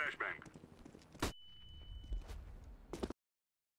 flashbang.